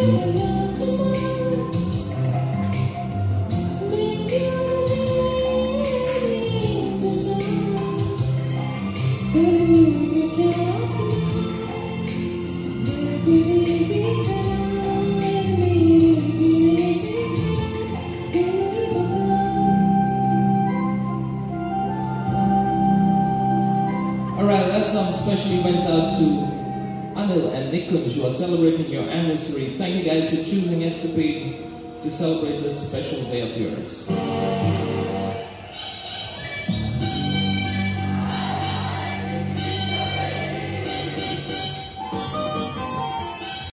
Alright, that song especially went out to Anil and Nikunj who are celebrating your anniversary. Thank you guys for choosing Escapade to celebrate this special day of yours.